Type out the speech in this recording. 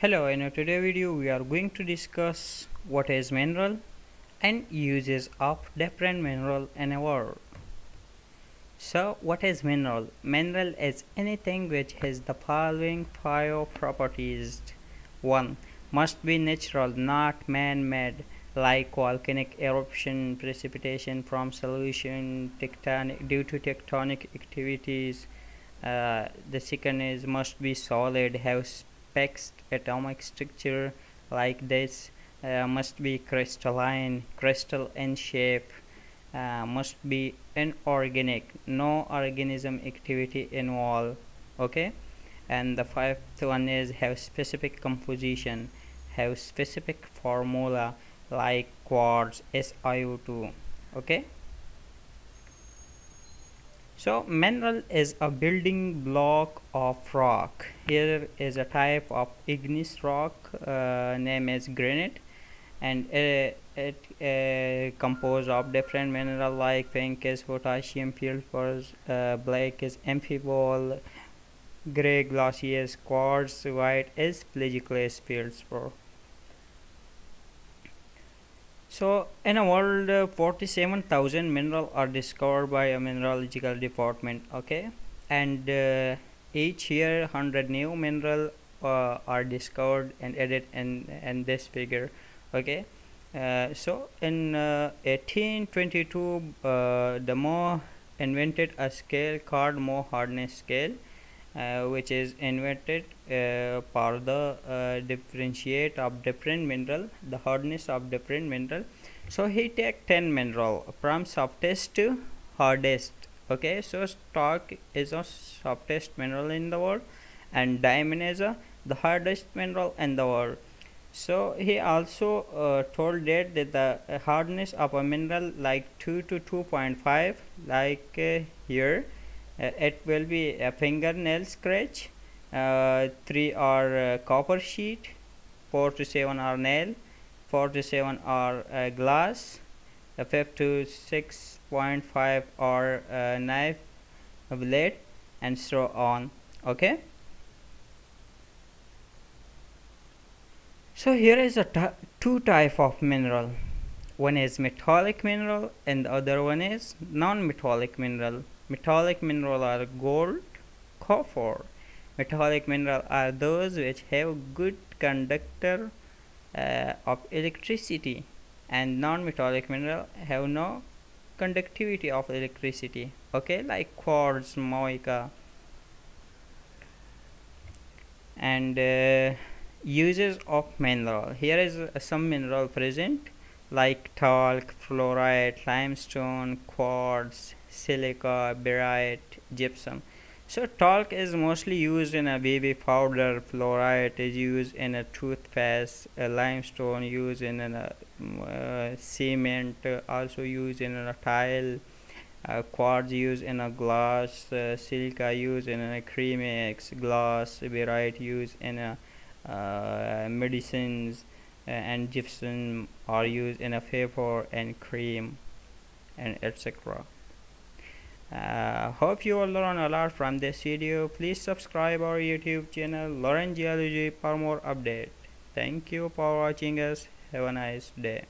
Hello, in today's video we are going to discuss what is mineral and uses of different mineral in a world. So what is mineral? Mineral is anything which has the following five properties. 1. Must be natural, not man-made like volcanic eruption, precipitation from solution tectonic due to tectonic activities. Uh, the second is must be solid, have fixed atomic structure like this uh, must be crystalline crystal in shape uh, must be inorganic. No organism activity involved okay? And the fifth one is have specific composition have specific formula like quartz SiO2 okay so mineral is a building block of rock. Here is a type of igneous rock uh, name is granite and it, it uh, composed of different mineral like pink is potassium feldspar, uh, black is amphibole, gray is quartz, white is plagioclase feldspar. So in a world uh, 47,000 minerals are discovered by a mineralogical department okay? And uh, each year 100 new mineral uh, are discovered and added in, in this figure okay? Uh, so in 1822 uh, uh, the Mohs invented a scale called Mohs hardness scale which is invented uh, for the uh, differentiate of different mineral the hardness of different mineral. So he take 10 mineral from softest to hardest okay? So talc is a softest mineral in the world and diamond is a the hardest mineral in the world. So he also uh, told that, that the hardness of a mineral like 2 to 2.5 like uh, here uh, it will be a fingernail scratch uh, 3 are uh, copper sheet 4 to 7 are nail 4 to 7 are glass 5 to 6.5 are knife blade and so on okay? So here is a two type of mineral. One is metallic mineral and the other one is non-metallic mineral Metallic mineral are gold, copper. Metallic mineral are those which have good conductor uh, of electricity and non-metallic mineral have no conductivity of electricity. Okay like quartz mica and uh, uses of mineral. Here is uh, some mineral present like talc fluorite limestone quartz silica, barite, gypsum. So talc is mostly used in a baby powder, fluorite is used in a toothpaste, a limestone used in a uh, cement, also used in a tile, uh, quartz used in a glass, uh, silica used in a ceramics, glass, barite used in a uh, medicines, and gypsum are used in a paper and cream, and etc uh, hope you will learn a lot from this video. Please subscribe our youtube channel learn geology for more update. Thank you for watching us. Have a nice day